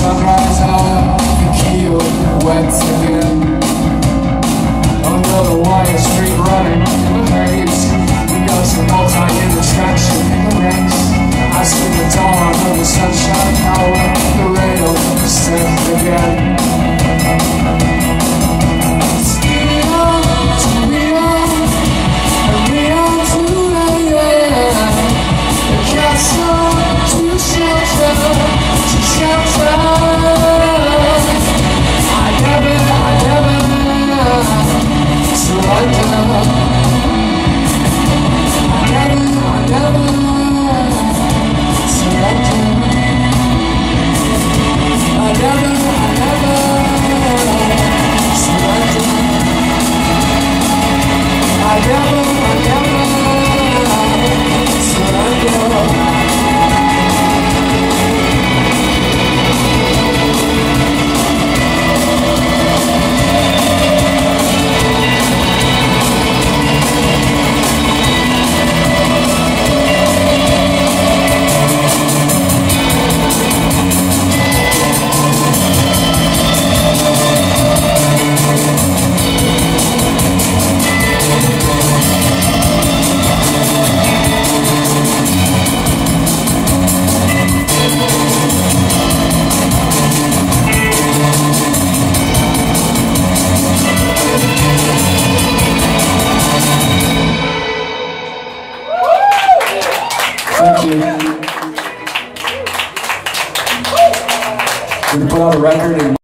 summer Yeah. Hallelujah. We put out a record